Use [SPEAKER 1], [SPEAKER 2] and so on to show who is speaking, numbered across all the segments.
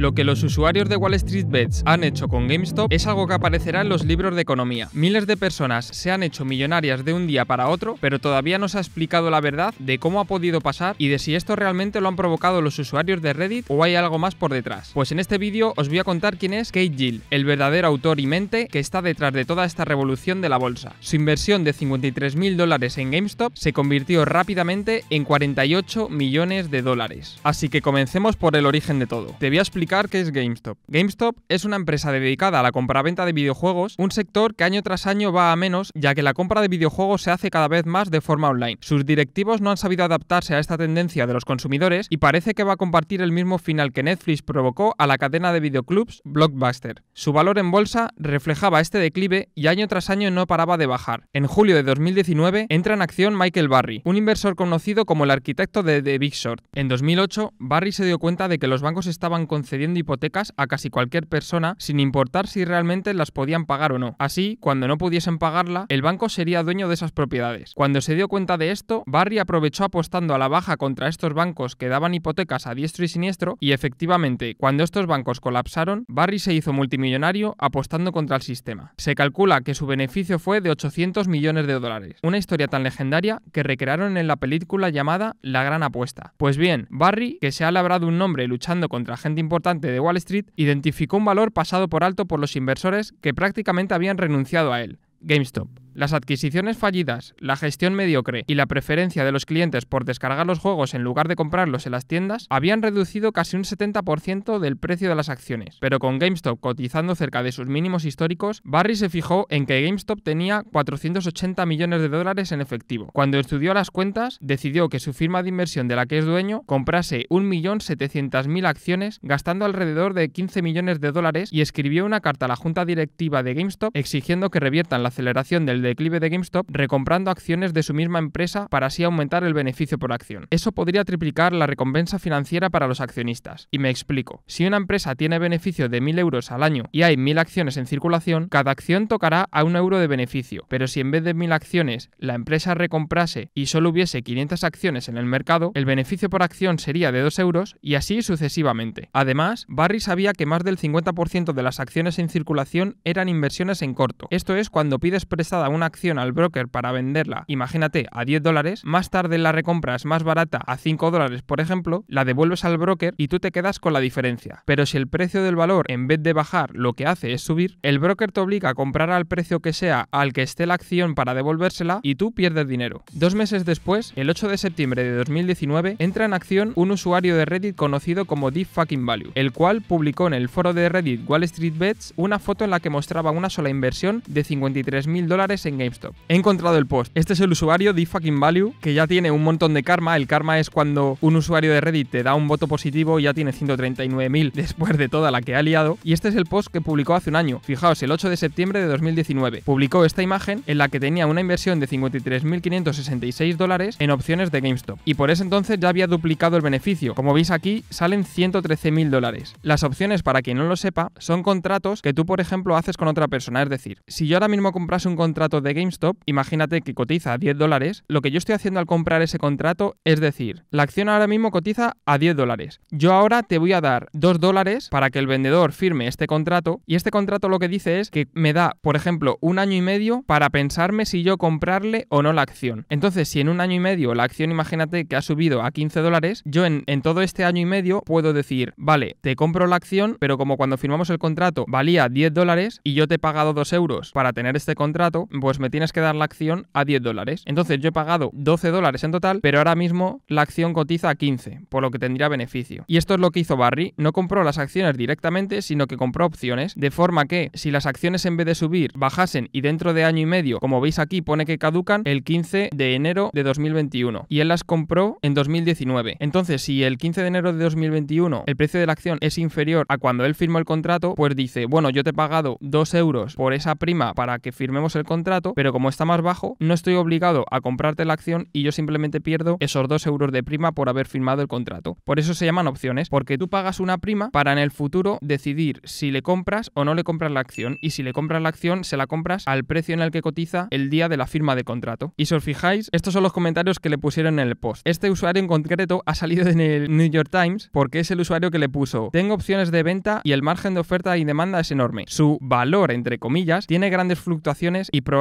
[SPEAKER 1] Lo que los usuarios de Wall Street Bets han hecho con GameStop es algo que aparecerá en los libros de economía. Miles de personas se han hecho millonarias de un día para otro, pero todavía no se ha explicado la verdad de cómo ha podido pasar y de si esto realmente lo han provocado los usuarios de Reddit o hay algo más por detrás. Pues en este vídeo os voy a contar quién es Kate Gill, el verdadero autor y mente que está detrás de toda esta revolución de la bolsa. Su inversión de 53 mil dólares en GameStop se convirtió rápidamente en 48 millones de dólares. Así que comencemos por el origen de todo. Te voy a explicar qué es GameStop. GameStop es una empresa dedicada a la compraventa de videojuegos, un sector que año tras año va a menos ya que la compra de videojuegos se hace cada vez más de forma online. Sus directivos no han sabido adaptarse a esta tendencia de los consumidores y parece que va a compartir el mismo final que Netflix provocó a la cadena de videoclubs Blockbuster. Su valor en bolsa reflejaba este declive y año tras año no paraba de bajar. En julio de 2019 entra en acción Michael Barry, un inversor conocido como el arquitecto de The Big Short. En 2008, Barry se dio cuenta de que los bancos estaban concediendo hipotecas a casi cualquier persona sin importar si realmente las podían pagar o no. Así, cuando no pudiesen pagarla, el banco sería dueño de esas propiedades. Cuando se dio cuenta de esto, Barry aprovechó apostando a la baja contra estos bancos que daban hipotecas a diestro y siniestro y efectivamente, cuando estos bancos colapsaron, Barry se hizo multimillonario apostando contra el sistema. Se calcula que su beneficio fue de 800 millones de dólares, una historia tan legendaria que recrearon en la película llamada La Gran Apuesta. Pues bien, Barry, que se ha labrado un nombre luchando contra gente importante de Wall Street, identificó un valor pasado por alto por los inversores que prácticamente habían renunciado a él, GameStop. Las adquisiciones fallidas, la gestión mediocre y la preferencia de los clientes por descargar los juegos en lugar de comprarlos en las tiendas habían reducido casi un 70% del precio de las acciones. Pero con GameStop cotizando cerca de sus mínimos históricos, Barry se fijó en que GameStop tenía 480 millones de dólares en efectivo. Cuando estudió las cuentas, decidió que su firma de inversión de la que es dueño comprase 1.700.000 acciones gastando alrededor de 15 millones de dólares y escribió una carta a la junta directiva de GameStop exigiendo que reviertan la aceleración del declive de GameStop recomprando acciones de su misma empresa para así aumentar el beneficio por acción. Eso podría triplicar la recompensa financiera para los accionistas. Y me explico. Si una empresa tiene beneficio de 1.000 euros al año y hay 1.000 acciones en circulación, cada acción tocará a un euro de beneficio. Pero si en vez de 1.000 acciones la empresa recomprase y solo hubiese 500 acciones en el mercado, el beneficio por acción sería de 2 euros y así sucesivamente. Además, Barry sabía que más del 50% de las acciones en circulación eran inversiones en corto. Esto es cuando pides prestada una acción al broker para venderla, imagínate, a 10 dólares, más tarde la recompras más barata a 5 dólares, por ejemplo, la devuelves al broker y tú te quedas con la diferencia. Pero si el precio del valor, en vez de bajar, lo que hace es subir, el broker te obliga a comprar al precio que sea al que esté la acción para devolvérsela y tú pierdes dinero. Dos meses después, el 8 de septiembre de 2019, entra en acción un usuario de Reddit conocido como Deep Fucking Value, el cual publicó en el foro de Reddit Wall Street Bets una foto en la que mostraba una sola inversión de 53 mil en GameStop. He encontrado el post. Este es el usuario de fucking value que ya tiene un montón de karma. El karma es cuando un usuario de Reddit te da un voto positivo y ya tiene 139.000 después de toda la que ha liado. Y este es el post que publicó hace un año. Fijaos, el 8 de septiembre de 2019. Publicó esta imagen en la que tenía una inversión de 53.566 dólares en opciones de GameStop. Y por ese entonces ya había duplicado el beneficio. Como veis aquí, salen 113.000 dólares. Las opciones, para quien no lo sepa, son contratos que tú, por ejemplo, haces con otra persona. Es decir, si yo ahora mismo comprase un contrato de GameStop, imagínate que cotiza a 10 dólares, lo que yo estoy haciendo al comprar ese contrato es decir, la acción ahora mismo cotiza a 10 dólares. Yo ahora te voy a dar 2 dólares para que el vendedor firme este contrato y este contrato lo que dice es que me da, por ejemplo, un año y medio para pensarme si yo comprarle o no la acción. Entonces, si en un año y medio la acción, imagínate que ha subido a 15 dólares, yo en, todo este año y medio puedo decir, vale, te compro la acción, pero como cuando firmamos el contrato valía 10 dólares y yo te he pagado 2 euros para tener este contrato, pues me tienes que dar la acción a 10 dólares. Entonces yo he pagado 12 dólares en total, pero ahora mismo la acción cotiza a 15, por lo que tendría beneficio. Y esto es lo que hizo Barry, no compró las acciones directamente, sino que compró opciones, de forma que si las acciones en vez de subir bajasen y dentro de año y medio, como veis aquí pone que caducan el 15 de enero de 2021 y él las compró en 2019. Entonces si el 15 de enero de 2021 el precio de la acción es inferior a cuando él firmó el contrato, pues dice, bueno, yo te he pagado 2 euros por esa prima para que firmemos el contrato, pero como está más bajo, no estoy obligado a comprarte la acción y yo simplemente pierdo esos 2 euros de prima por haber firmado el contrato. Por eso se llaman opciones, porque tú pagas una prima para en el futuro decidir si le compras o no le compras la acción y si le compras la acción se la compras al precio en el que cotiza el día de la firma de contrato. Y si os fijáis, estos son los comentarios que le pusieron en el post. Este usuario en concreto ha salido en el New York Times porque es el usuario que le puso tengo opciones de venta y el margen de oferta y demanda es enorme. Su valor, entre comillas, tiene grandes fluctuaciones y probablemente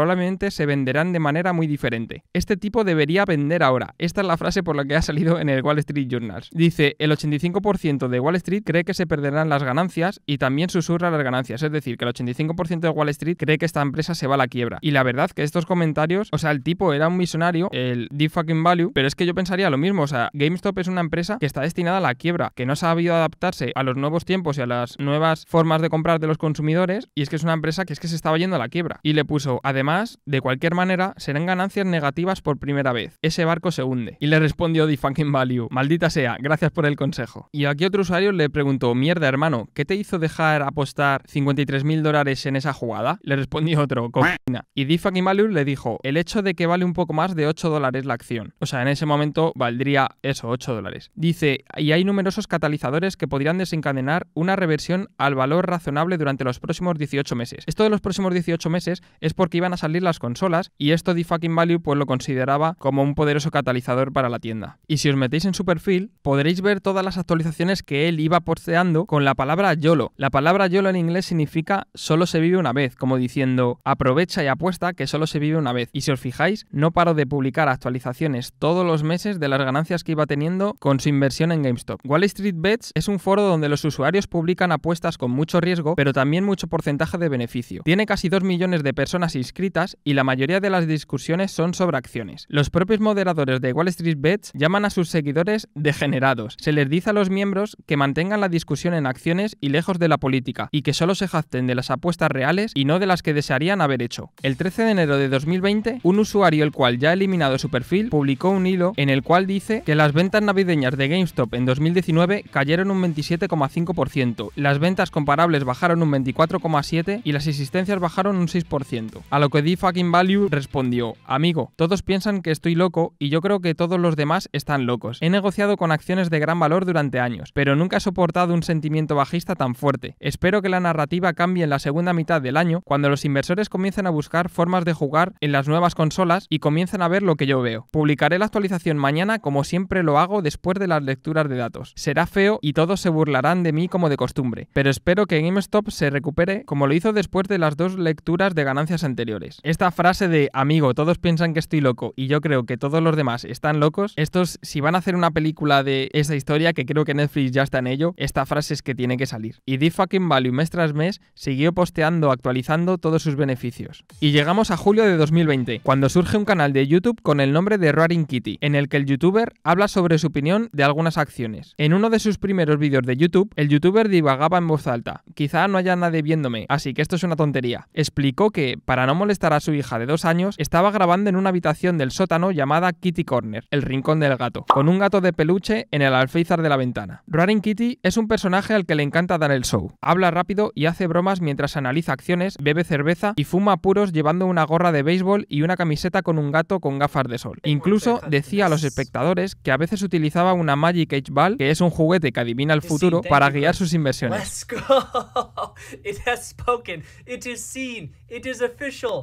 [SPEAKER 1] se venderán de manera muy diferente. Este tipo debería vender ahora. Esta es la frase por la que ha salido en el Wall Street Journal. Dice, el 85% de Wall Street cree que se perderán las ganancias y también susurra las ganancias. Es decir, que el 85% de Wall Street cree que esta empresa se va a la quiebra. Y la verdad que estos comentarios, o sea, el tipo era un visionario, el deep fucking value, pero es que yo pensaría lo mismo. O sea, GameStop es una empresa que está destinada a la quiebra, que no ha sabido adaptarse a los nuevos tiempos y a las nuevas formas de comprar de los consumidores. Y es que es una empresa que es que se estaba yendo a la quiebra. Y le puso, además, de cualquier manera, serán ganancias negativas por primera vez. Ese barco se hunde. Y le respondió The Fucking Value, maldita sea, gracias por el consejo. Y aquí otro usuario le preguntó, mierda hermano, ¿qué te hizo dejar apostar 53 mil dólares en esa jugada? Le respondió otro, cocaína. Y The Fucking Value le dijo, el hecho de que vale un poco más de 8 dólares la acción. O sea, en ese momento valdría eso, 8 dólares. Dice, y hay numerosos catalizadores que podrían desencadenar una reversión al valor razonable durante los próximos 18 meses. Esto de los próximos 18 meses es porque iban a salir las consolas y esto de fucking value pues lo consideraba como un poderoso catalizador para la tienda. Y si os metéis en su perfil, podréis ver todas las actualizaciones que él iba posteando con la palabra YOLO. La palabra YOLO en inglés significa solo se vive una vez, como diciendo aprovecha y apuesta que solo se vive una vez. Y si os fijáis, no paro de publicar actualizaciones todos los meses de las ganancias que iba teniendo con su inversión en GameStop. Wall Street Bets es un foro donde los usuarios publican apuestas con mucho riesgo, pero también mucho porcentaje de beneficio. Tiene casi 2 millones de personas inscritas y la mayoría de las discusiones son sobre acciones. Los propios moderadores de Wall Street Bets llaman a sus seguidores degenerados. Se les dice a los miembros que mantengan la discusión en acciones y lejos de la política, y que solo se jacten de las apuestas reales y no de las que desearían haber hecho. El 13 de enero de 2020, un usuario el cual ya ha eliminado su perfil publicó un hilo en el cual dice que las ventas navideñas de GameStop en 2019 cayeron un 27,5%, las ventas comparables bajaron un 24,7% y las existencias bajaron un 6%. A lo que The Fucking Value respondió, amigo, todos piensan que estoy loco y yo creo que todos los demás están locos. He negociado con acciones de gran valor durante años, pero nunca he soportado un sentimiento bajista tan fuerte. Espero que la narrativa cambie en la segunda mitad del año cuando los inversores comiencen a buscar formas de jugar en las nuevas consolas y comiencen a ver lo que yo veo. Publicaré la actualización mañana como siempre lo hago después de las lecturas de datos. Será feo y todos se burlarán de mí como de costumbre, pero espero que GameStop se recupere como lo hizo después de las dos lecturas de ganancias anteriores. Esta frase de amigo, todos piensan que estoy loco y yo creo que todos los demás están locos, estos si van a hacer una película de esa historia, que creo que Netflix ya está en ello, esta frase es que tiene que salir. Y The Fucking Value mes tras mes siguió posteando, actualizando todos sus beneficios. Y llegamos a julio de 2020, cuando surge un canal de YouTube con el nombre de Roaring Kitty, en el que el youtuber habla sobre su opinión de algunas acciones. En uno de sus primeros vídeos de YouTube, el youtuber divagaba en voz alta. Quizá no haya nadie viéndome, así que esto es una tontería. Explicó que, para no molestar a su hija de dos años, estaba grabando en una habitación del sótano llamada Kitty Corner, el rincón del gato, con un gato de peluche en el alféizar de la ventana. Roaring Kitty es un personaje al que le encanta dar el show. Habla rápido y hace bromas mientras analiza acciones, bebe cerveza y fuma puros llevando una gorra de béisbol y una camiseta con un gato con gafas de sol. Incluso decía a los espectadores que a veces utilizaba una Magic Age Ball, que es un juguete que adivina el futuro, para guiar sus inversiones.
[SPEAKER 2] Let's go. It has spoken. It is seen. It is official.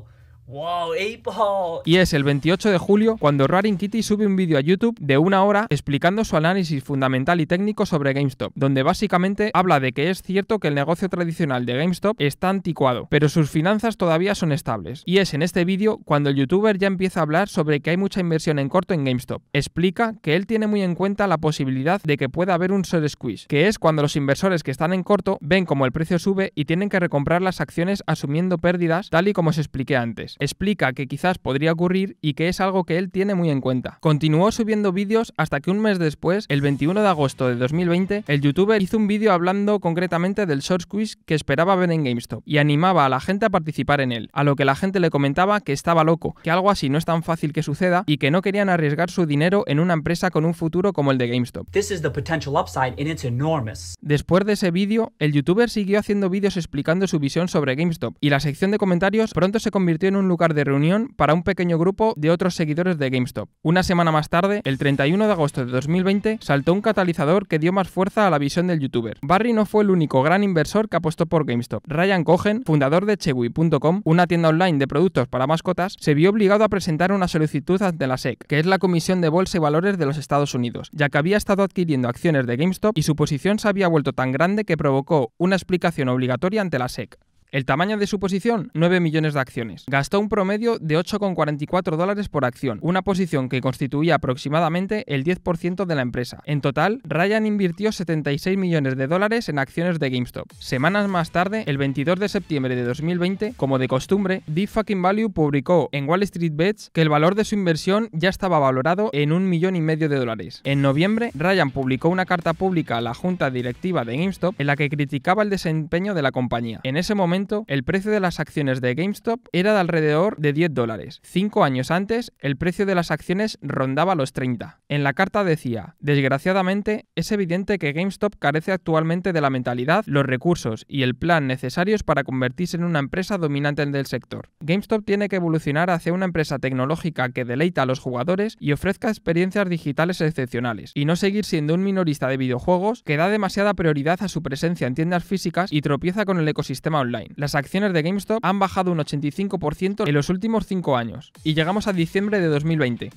[SPEAKER 2] Wow, 8 Ball.
[SPEAKER 1] Y es el 28 de julio cuando Roaring Kitty sube un vídeo a YouTube de una hora explicando su análisis fundamental y técnico sobre GameStop, donde básicamente habla de que es cierto que el negocio tradicional de GameStop está anticuado, pero sus finanzas todavía son estables. Y es en este vídeo cuando el youtuber ya empieza a hablar sobre que hay mucha inversión en corto en GameStop. Explica que él tiene muy en cuenta la posibilidad de que pueda haber un short squeeze, que es cuando los inversores que están en corto ven como el precio sube y tienen que recomprar las acciones asumiendo pérdidas, tal y como os expliqué antes explica que quizás podría ocurrir y que es algo que él tiene muy en cuenta. Continuó subiendo vídeos hasta que un mes después, el 21 de agosto de 2020, el youtuber hizo un vídeo hablando concretamente del short squeeze que esperaba ver en GameStop y animaba a la gente a participar en él, a lo que la gente le comentaba que estaba loco, que algo así no es tan fácil que suceda y que no querían arriesgar su dinero en una empresa con un futuro como el de GameStop.
[SPEAKER 2] This is the potential upside, and it's enormous.
[SPEAKER 1] Después de ese vídeo, el youtuber siguió haciendo vídeos explicando su visión sobre GameStop y la sección de comentarios pronto se convirtió en un un lugar de reunión para un pequeño grupo de otros seguidores de GameStop. Una semana más tarde, el 31 de agosto de 2020, saltó un catalizador que dio más fuerza a la visión del youtuber. Barry no fue el único gran inversor que apostó por GameStop. Ryan Cohen, fundador de Chewy.com, una tienda online de productos para mascotas, se vio obligado a presentar una solicitud ante la SEC, que es la Comisión de Bolsa y Valores de los Estados Unidos, ya que había estado adquiriendo acciones de GameStop y su posición se había vuelto tan grande que provocó una explicación obligatoria ante la SEC. El tamaño de su posición, 9 millones de acciones. Gastó un promedio de 8,44 dólares por acción, una posición que constituía aproximadamente el 10% de la empresa. En total, Ryan invirtió 76 millones de dólares en acciones de GameStop. Semanas más tarde, el 22 de septiembre de 2020, como de costumbre, Deep Fucking Value publicó en Wall Street Bets que el valor de su inversión ya estaba valorado en un millón y medio de dólares. En noviembre, Ryan publicó una carta pública a la junta directiva de GameStop en la que criticaba el desempeño de la compañía. En ese momento, el precio de las acciones de GameStop era de alrededor de 10 dólares. Cinco años antes, el precio de las acciones rondaba los 30. En la carta decía, desgraciadamente, es evidente que GameStop carece actualmente de la mentalidad, los recursos y el plan necesarios para convertirse en una empresa dominante del sector. GameStop tiene que evolucionar hacia una empresa tecnológica que deleita a los jugadores y ofrezca experiencias digitales excepcionales, y no seguir siendo un minorista de videojuegos que da demasiada prioridad a su presencia en tiendas físicas y tropieza con el ecosistema online. Las acciones de GameStop han bajado un 85% en los últimos 5 años y llegamos a diciembre de 2020.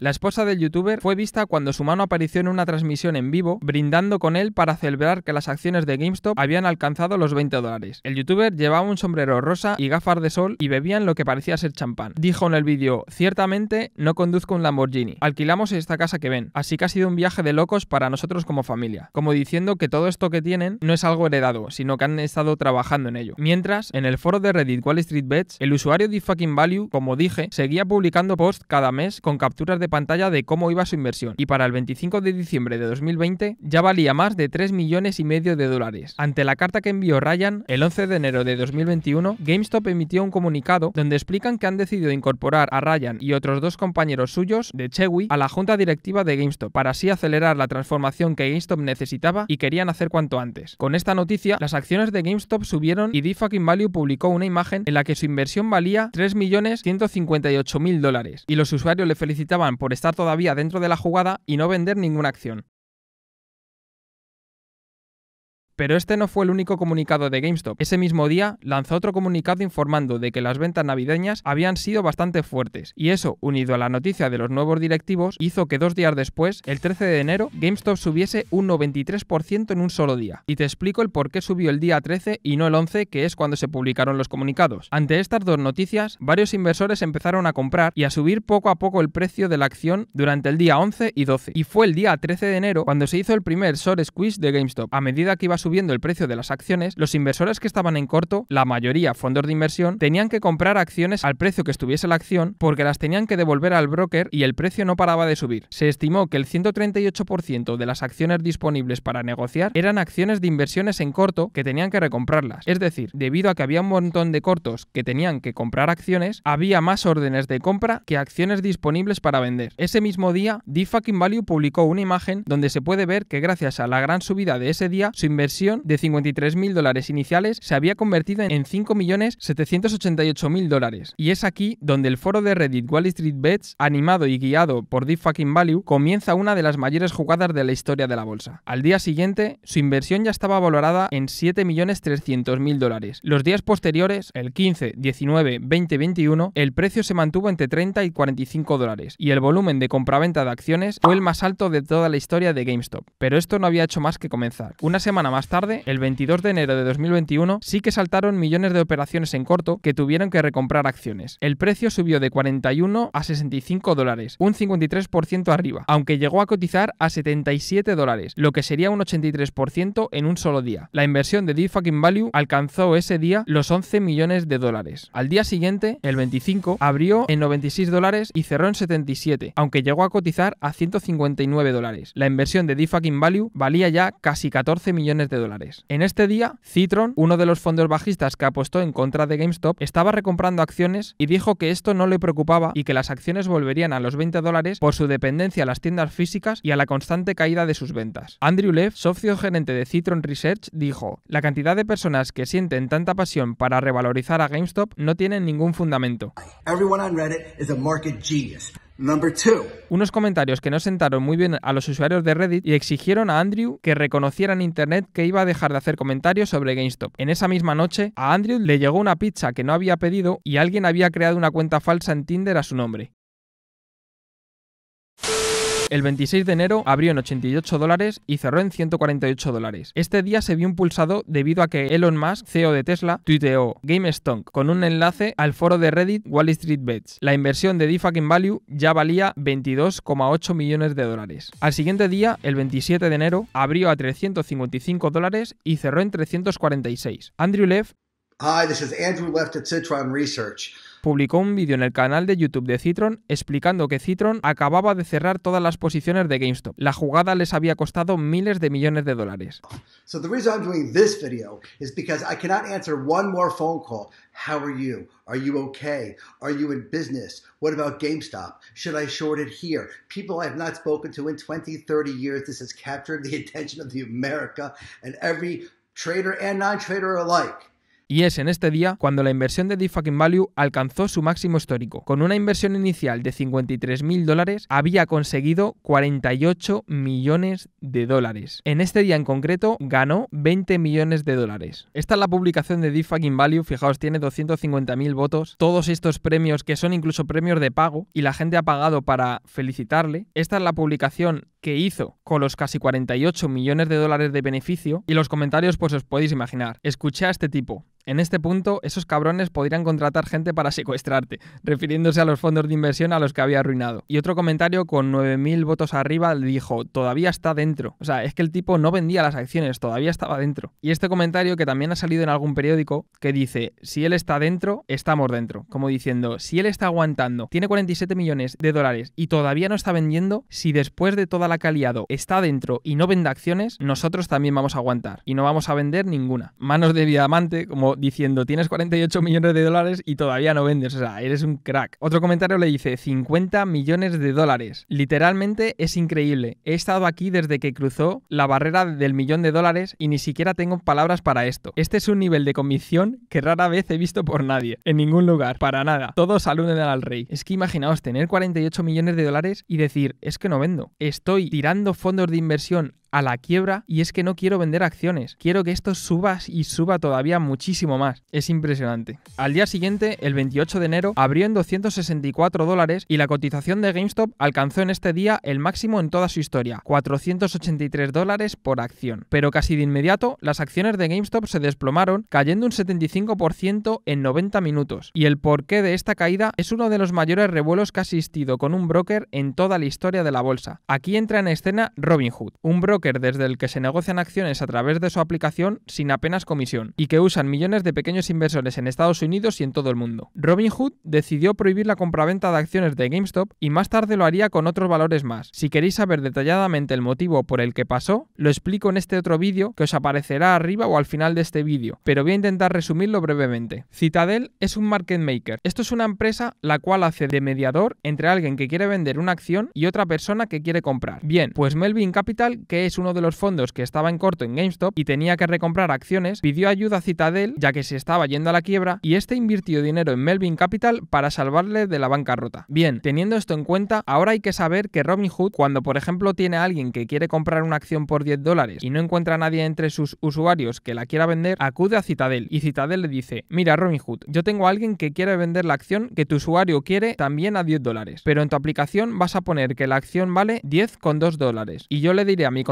[SPEAKER 1] La esposa del youtuber fue vista cuando su mano apareció en una transmisión en vivo, brindando con él para celebrar que las acciones de GameStop habían alcanzado los 20 dólares. El youtuber llevaba un sombrero rosa y gafas de sol y bebían lo que parecía ser champán. Dijo en el vídeo, ciertamente no conduzco un Lamborghini, alquilamos esta casa que ven, así que ha sido un viaje de locos para nosotros como familia. Como diciendo que todo esto que tienen no es algo heredado, sino que han estado trabajando en ello. Mientras, en el foro de Reddit Wall Street Bets, el usuario de Fucking Value, como dije, seguía publicando posts cada mes con capturas de pantalla de cómo iba su inversión y para el 25 de diciembre de 2020 ya valía más de 3 millones y medio de dólares. Ante la carta que envió Ryan, el 11 de enero de 2021, GameStop emitió un comunicado donde explican que han decidido incorporar a Ryan y otros dos compañeros suyos de Chewy a la junta directiva de GameStop para así acelerar la transformación que GameStop necesitaba y querían hacer cuanto antes. Con esta noticia, las acciones de GameStop subieron y D-Fucking Value publicó una imagen en la que su inversión valía 3.158.000 dólares, y los usuarios le felicitaban por estar todavía dentro de la jugada y no vender ninguna acción. Pero este no fue el único comunicado de GameStop. Ese mismo día lanzó otro comunicado informando de que las ventas navideñas habían sido bastante fuertes, y eso, unido a la noticia de los nuevos directivos, hizo que dos días después, el 13 de enero, GameStop subiese un 93% en un solo día. Y te explico el por qué subió el día 13 y no el 11, que es cuando se publicaron los comunicados. Ante estas dos noticias, varios inversores empezaron a comprar y a subir poco a poco el precio de la acción durante el día 11 y 12. Y fue el día 13 de enero cuando se hizo el primer short squeeze de GameStop. A medida que iba subiendo subiendo el precio de las acciones, los inversores que estaban en corto, la mayoría fondos de inversión, tenían que comprar acciones al precio que estuviese la acción porque las tenían que devolver al broker y el precio no paraba de subir. Se estimó que el 138% de las acciones disponibles para negociar eran acciones de inversiones en corto que tenían que recomprarlas. Es decir, debido a que había un montón de cortos que tenían que comprar acciones, había más órdenes de compra que acciones disponibles para vender. Ese mismo día, D-Fucking Value publicó una imagen donde se puede ver que gracias a la gran subida de ese día, su inversión de 53.000 dólares iniciales se había convertido en 5.788.000 dólares. Y es aquí donde el foro de Reddit Wall Street Bets, animado y guiado por Deep Fucking Value, comienza una de las mayores jugadas de la historia de la bolsa. Al día siguiente, su inversión ya estaba valorada en 7.300.000 dólares. Los días posteriores, el 15, 19, 20, 21, el precio se mantuvo entre 30 y 45 dólares y el volumen de compraventa de acciones fue el más alto de toda la historia de GameStop. Pero esto no había hecho más que comenzar. Una semana más tarde, el 22 de enero de 2021, sí que saltaron millones de operaciones en corto que tuvieron que recomprar acciones. El precio subió de 41 a 65 dólares, un 53% arriba, aunque llegó a cotizar a 77 dólares, lo que sería un 83% en un solo día. La inversión de Deep Fucking Value alcanzó ese día los 11 millones de dólares. Al día siguiente, el 25, abrió en 96 dólares y cerró en 77, aunque llegó a cotizar a 159 dólares. La inversión de Deep Fucking Value valía ya casi 14 millones En este día, Citron, uno de los fondos bajistas que apostó en contra de GameStop, estaba recomprando acciones y dijo que esto no le preocupaba y que las acciones volverían a los 20 dólares por su dependencia a las tiendas físicas y a la constante caída de sus ventas. Andrew Lev, socio gerente de Citron Research, dijo, la cantidad de personas que sienten tanta pasión para revalorizar a GameStop no tienen ningún fundamento. Unos comentarios que no sentaron muy bien a los usuarios de Reddit y exigieron a Andrew que reconociera en internet que iba a dejar de hacer comentarios sobre GameStop. En esa misma noche, a Andrew le llegó una pizza que no había pedido y alguien había creado una cuenta falsa en Tinder a su nombre. El 26 de enero abrió en 88 dólares y cerró en 148 dólares. Este día se vio impulsado debido a que Elon Musk, CEO de Tesla, tuiteó GameStonk con un enlace al foro de Reddit Wall Street Bets. La inversión de D-Fucking Value ya valía 22,8 millones de dólares. Al siguiente día, el 27 de enero, abrió a 355 dólares y cerró en 346. Andrew Lev
[SPEAKER 3] Hi, this is Andrew Left at Citron Research.
[SPEAKER 1] Publicó un vídeo en el canal de YouTube de Citron explicando que Citron acababa de cerrar todas las posiciones de GameStop. La jugada les había costado miles de millones de dólares.
[SPEAKER 3] So the reason I'm doing this video is because I cannot answer one more phone call. How are you? Are you okay? Are you in business? What about GameStop? Should I short it here? People I have not spoken to in 20, 30 years. This has captured the attention of the America and every trader and non-trader alike.
[SPEAKER 1] Y es en este día cuando la inversión de Fucking Value alcanzó su máximo histórico. Con una inversión inicial de 53 mil dólares, había conseguido 48 millones de dólares. En este día en concreto, ganó 20 millones de dólares. Esta es la publicación de Fucking Value, fijaos, tiene 250 mil votos. Todos estos premios, que son incluso premios de pago, y la gente ha pagado para felicitarle. Esta es la publicación que hizo con los casi 48 millones de dólares de beneficio. Y los comentarios, pues os podéis imaginar. Escuché a este tipo. En este punto, esos cabrones podrían contratar gente para secuestrarte, refiriéndose a los fondos de inversión a los que había arruinado. Y otro comentario con 9.000 votos arriba le dijo, todavía está dentro. O sea, es que el tipo no vendía las acciones, todavía estaba dentro. Y este comentario que también ha salido en algún periódico, que dice, si él está dentro, estamos dentro. Como diciendo, si él está aguantando, tiene 47 millones de dólares y todavía no está vendiendo, si después de toda la que está dentro y no vende acciones, nosotros también vamos a aguantar. Y no vamos a vender ninguna. Manos de diamante, como diciendo tienes 48 millones de dólares y todavía no vendes, o sea, eres un crack. Otro comentario le dice 50 millones de dólares. Literalmente es increíble. He estado aquí desde que cruzó la barrera del millón de dólares y ni siquiera tengo palabras para esto. Este es un nivel de convicción que rara vez he visto por nadie, en ningún lugar, para nada. Todos saluden al rey. Es que imaginaos tener 48 millones de dólares y decir, es que no vendo. Estoy tirando fondos de inversión a la quiebra y es que no quiero vender acciones. Quiero que esto suba y suba todavía muchísimo más. Es impresionante. Al día siguiente, el 28 de enero, abrió en 264 dólares y la cotización de GameStop alcanzó en este día el máximo en toda su historia, 483 dólares por acción. Pero casi de inmediato, las acciones de GameStop se desplomaron, cayendo un 75% en 90 minutos. Y el porqué de esta caída es uno de los mayores revuelos que ha asistido con un broker en toda la historia de la bolsa. Aquí entra en escena Robinhood, un broker desde el que se negocian acciones a través de su aplicación sin apenas comisión y que usan millones de pequeños inversores en Estados Unidos y en todo el mundo. Robinhood decidió prohibir la compraventa de acciones de GameStop y más tarde lo haría con otros valores más. Si queréis saber detalladamente el motivo por el que pasó, lo explico en este otro vídeo que os aparecerá arriba o al final de este vídeo, pero voy a intentar resumirlo brevemente. Citadel es un market maker. Esto es una empresa la cual hace de mediador entre alguien que quiere vender una acción y otra persona que quiere comprar. Bien, pues Melvin Capital, que es uno de los fondos que estaba en corto en GameStop y tenía que recomprar acciones, pidió ayuda a Citadel ya que se estaba yendo a la quiebra y este invirtió dinero en Melvin Capital para salvarle de la bancarrota. Bien, teniendo esto en cuenta, ahora hay que saber que Robinhood, cuando por ejemplo tiene a alguien que quiere comprar una acción por 10 dólares y no encuentra a nadie entre sus usuarios que la quiera vender, acude a Citadel y Citadel le dice, mira Robinhood, yo tengo a alguien que quiere vender la acción que tu usuario quiere también a 10 dólares, pero en tu aplicación vas a poner que la acción vale 10,2 dólares y yo le diré a mi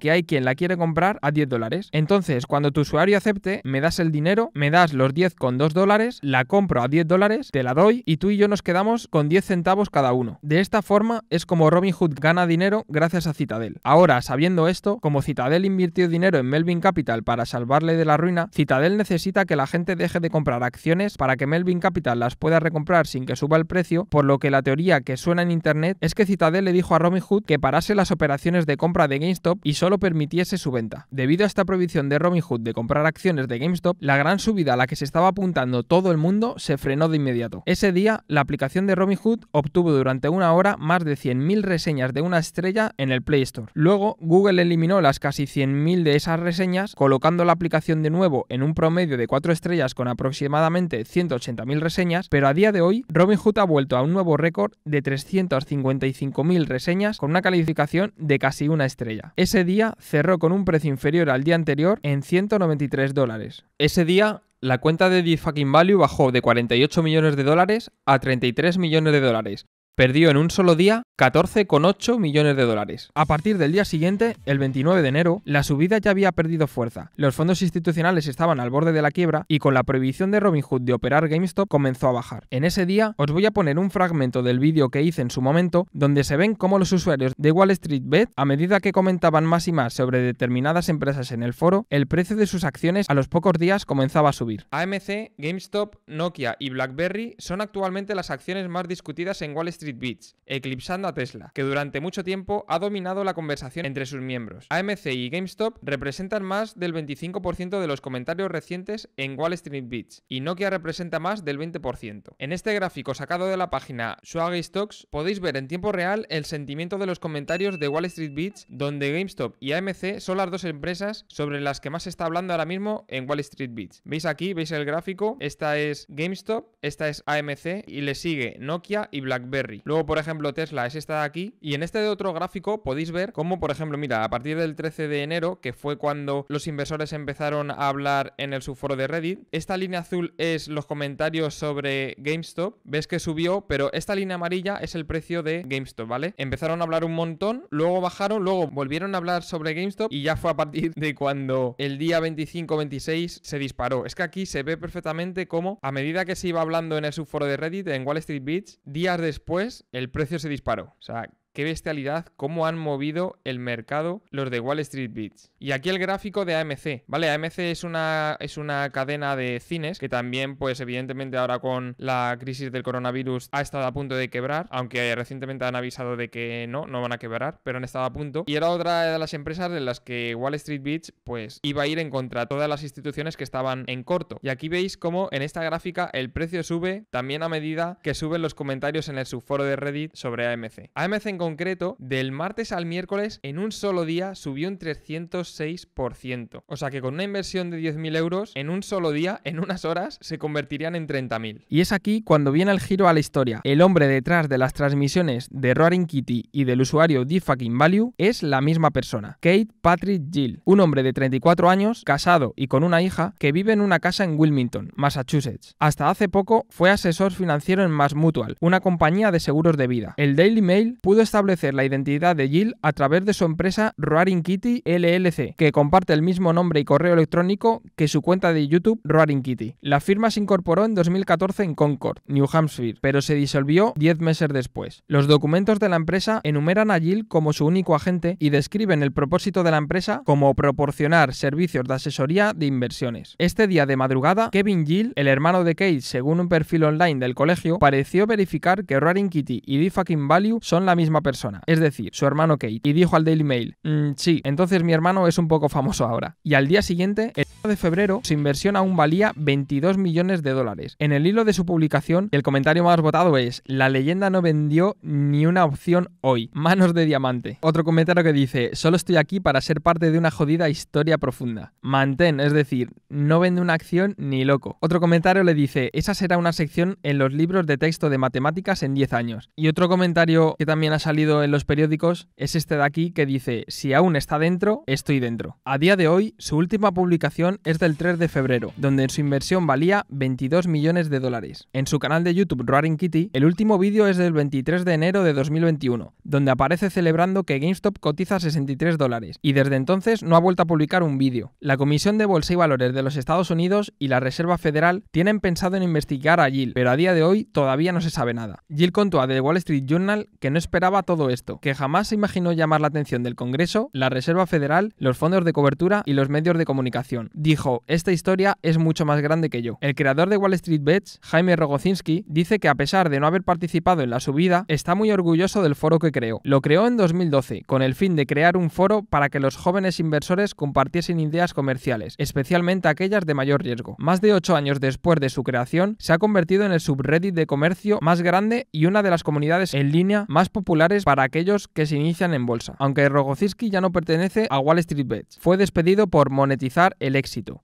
[SPEAKER 1] que hay quien la quiere comprar a 10 dólares. Entonces, cuando tu usuario acepte, me das el dinero, me das los 10 con 2 dólares, la compro a 10 dólares, te la doy y tú y yo nos quedamos con 10 centavos cada uno. De esta forma es como Robinhood gana dinero gracias a Citadel. Ahora, sabiendo esto, como Citadel invirtió dinero en Melvin Capital para salvarle de la ruina, Citadel necesita que la gente deje de comprar acciones para que Melvin Capital las pueda recomprar sin que suba el precio, por lo que la teoría que suena en internet es que Citadel le dijo a Robinhood que parase las operaciones de compra de GameStop Y solo permitiese su venta. Debido a esta prohibición de Robinhood de comprar acciones de GameStop, la gran subida a la que se estaba apuntando todo el mundo se frenó de inmediato. Ese día, la aplicación de Robinhood obtuvo durante una hora más de 100.000 reseñas de una estrella en el Play Store. Luego, Google eliminó las casi 100.000 de esas reseñas, colocando la aplicación de nuevo en un promedio de 4 estrellas con aproximadamente 180.000 reseñas, pero a día de hoy, Robinhood ha vuelto a un nuevo récord de 355.000 reseñas con una calificación de casi una estrella. Ese día cerró con un precio inferior al día anterior en 193 dólares. Ese día la cuenta de Fucking Value bajó de 48 millones de dólares a 33 millones de dólares, perdió en un solo día 14,8 millones de dólares. A partir del día siguiente, el 29 de enero, la subida ya había perdido fuerza. Los fondos institucionales estaban al borde de la quiebra y con la prohibición de Robinhood de operar GameStop comenzó a bajar. En ese día os voy a poner un fragmento del vídeo que hice en su momento donde se ven cómo los usuarios de Wall Street Bet, a medida que comentaban más y más sobre determinadas empresas en el foro, el precio de sus acciones a los pocos días comenzaba a subir. AMC, GameStop, Nokia y BlackBerry son actualmente las acciones más discutidas en Wall Street Beats, eclipsando a Tesla, que durante mucho tiempo ha dominado la conversación entre sus miembros. AMC y GameStop representan más del 25% de los comentarios recientes en Wall Street Beats, y Nokia representa más del 20%. En este gráfico sacado de la página Swaggy Stocks podéis ver en tiempo real el sentimiento de los comentarios de Wall Street Beats, donde GameStop y AMC son las dos empresas sobre las que más se está hablando ahora mismo en Wall Street Beats. ¿Veis aquí? ¿Veis el gráfico? Esta es GameStop, esta es AMC y le sigue Nokia y BlackBerry. Luego, por ejemplo, Tesla es esta de aquí. Y en este de otro gráfico podéis ver cómo, por ejemplo, mira, a partir del 13 de enero, que fue cuando los inversores empezaron a hablar en el subforo de Reddit, esta línea azul es los comentarios sobre GameStop. Ves que subió, pero esta línea amarilla es el precio de GameStop, ¿vale? Empezaron a hablar un montón, luego bajaron, luego volvieron a hablar sobre GameStop y ya fue a partir de cuando el día 25-26 se disparó. Es que aquí se ve perfectamente cómo a medida que se iba hablando en el subforo de Reddit, en Wall Street Beach, días después el precio se disparó. O sea, qué bestialidad, cómo han movido el mercado los de Wall Street Beats. Y aquí el gráfico de AMC, ¿vale? AMC es una, es una cadena de cines que también, pues evidentemente ahora con la crisis del coronavirus ha estado a punto de quebrar, aunque recientemente han avisado de que no, no van a quebrar, pero han estado a punto. Y era otra de las empresas de las que Wall Street Beats, pues iba a ir en contra de todas las instituciones que estaban en corto. Y aquí veis cómo en esta gráfica el precio sube también a medida que suben los comentarios en el subforo de Reddit sobre AMC. AMC en concreto, del martes al miércoles, en un solo día subió un 306%. O sea que con una inversión de 10.000 euros, en un solo día, en unas horas, se convertirían en 30.000. Y es aquí cuando viene el giro a la historia. El hombre detrás de las transmisiones de Roaring Kitty y del usuario Fucking Value es la misma persona, Kate Patrick Gill, un hombre de 34 años, casado y con una hija, que vive en una casa en Wilmington, Massachusetts. Hasta hace poco fue asesor financiero en Mass Mutual, una compañía de seguros de vida. El Daily Mail pudo estar establecer la identidad de Jill a través de su empresa Roaring Kitty LLC, que comparte el mismo nombre y correo electrónico que su cuenta de YouTube Roaring Kitty. La firma se incorporó en 2014 en Concord, New Hampshire, pero se disolvió 10 meses después. Los documentos de la empresa enumeran a Jill como su único agente y describen el propósito de la empresa como proporcionar servicios de asesoría de inversiones. Este día de madrugada, Kevin Jill, el hermano de Kate, según un perfil online del colegio, pareció verificar que Roaring Kitty y The Fucking Value son la misma persona, es decir, su hermano Kate, y dijo al Daily Mail, mm, sí, entonces mi hermano es un poco famoso ahora. Y al día siguiente, el 1 de febrero, su inversión aún valía 22 millones de dólares. En el hilo de su publicación, el comentario más votado es, la leyenda no vendió ni una opción hoy, manos de diamante. Otro comentario que dice, solo estoy aquí para ser parte de una jodida historia profunda. Mantén, es decir, no vende una acción ni loco. Otro comentario le dice, esa será una sección en los libros de texto de matemáticas en 10 años. Y otro comentario que también ha salido en los periódicos es este de aquí que dice, si aún está dentro, estoy dentro. A día de hoy, su última publicación es del 3 de febrero, donde su inversión valía 22 millones de dólares. En su canal de YouTube Roaring Kitty, el último vídeo es del 23 de enero de 2021, donde aparece celebrando que GameStop cotiza 63 dólares, y desde entonces no ha vuelto a publicar un vídeo. La Comisión de Bolsa y Valores de los Estados Unidos y la Reserva Federal tienen pensado en investigar a Jill, pero a día de hoy todavía no se sabe nada. Jill contó a The Wall Street Journal que no esperaba todo esto, que jamás se imaginó llamar la atención del Congreso, la Reserva Federal, los fondos de cobertura y los medios de comunicación. Dijo, esta historia es mucho más grande que yo. El creador de Wall Street Bets, Jaime Rogozinski, dice que a pesar de no haber participado en la subida, está muy orgulloso del foro que creó. Lo creó en 2012, con el fin de crear un foro para que los jóvenes inversores compartiesen ideas comerciales, especialmente aquellas de mayor riesgo. Más de 8 años después de su creación, se ha convertido en el subreddit de comercio más grande y una de las comunidades en línea más populares para aquellos que se inician en bolsa. Aunque Rogozinski ya no pertenece a Wall Street Bets, fue despedido por monetizar el éxito.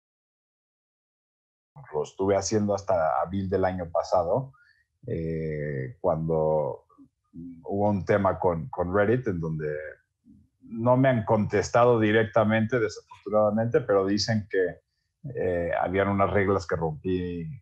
[SPEAKER 4] Lo estuve haciendo hasta abril del año pasado, eh, cuando hubo un tema con, con, Reddit en donde no me han contestado directamente, desafortunadamente, pero dicen que eh, habían unas reglas que rompí en,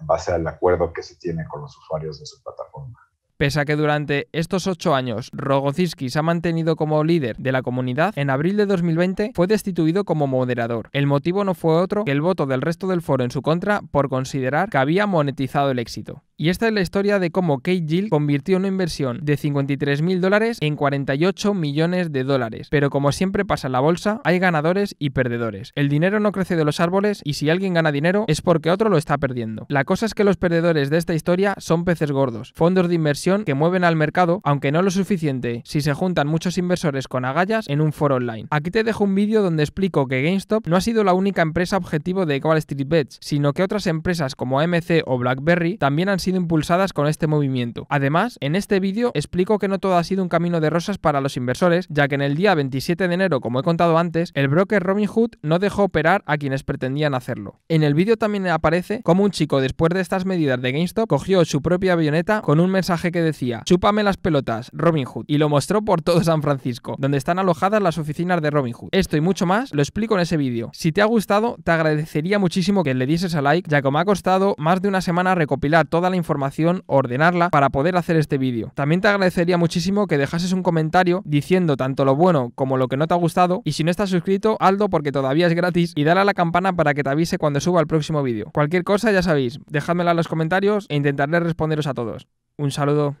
[SPEAKER 4] en base al acuerdo que se tiene con los usuarios de su plataforma.
[SPEAKER 1] Pese a que durante estos ocho años Rogozinski se ha mantenido como líder de la comunidad, en abril de 2020 fue destituido como moderador. El motivo no fue otro que el voto del resto del foro en su contra por considerar que había monetizado el éxito. Y esta es la historia de cómo Kate Gill convirtió una inversión de 53 mil dólares en 48 millones de dólares. Pero como siempre pasa en la bolsa, hay ganadores y perdedores. El dinero no crece de los árboles y si alguien gana dinero es porque otro lo está perdiendo. La cosa es que los perdedores de esta historia son peces gordos, fondos de inversión que mueven al mercado, aunque no lo suficiente si se juntan muchos inversores con agallas en un foro online. Aquí te dejo un vídeo donde explico que GameStop no ha sido la única empresa objetivo de Wall Street Bets, sino que otras empresas como AMC o BlackBerry también han sido impulsadas con este movimiento. Además, en este vídeo explico que no todo ha sido un camino de rosas para los inversores, ya que en el día 27 de enero, como he contado antes, el broker Robinhood no dejó operar a quienes pretendían hacerlo. En el vídeo también aparece cómo un chico después de estas medidas de GameStop cogió su propia avioneta con un mensaje que decía chúpame las pelotas, Robinhood, y lo mostró por todo San Francisco, donde están alojadas las oficinas de Robinhood. Esto y mucho más lo explico en ese vídeo. Si te ha gustado, te agradecería muchísimo que le dieses a like, ya que me ha costado más de una semana recopilar toda la información, ordenarla para poder hacer este vídeo. También te agradecería muchísimo que dejases un comentario diciendo tanto lo bueno como lo que no te ha gustado y si no estás suscrito, aldo porque todavía es gratis y dale a la campana para que te avise cuando suba el próximo vídeo. Cualquier cosa ya sabéis, dejádmela en los comentarios e intentaré responderos a todos. Un saludo.